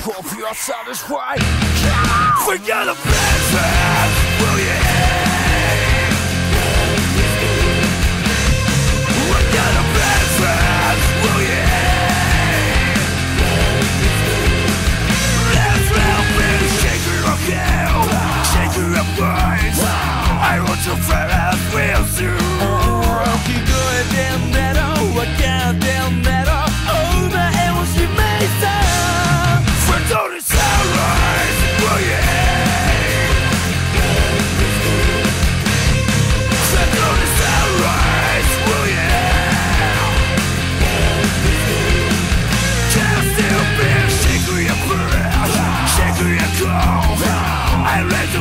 Hope you're satisfied. Yeah. Forget the pleasant, will you? Forget the will you? Let's help me. I want to friend as with you. Oh, keep good, damn. I raise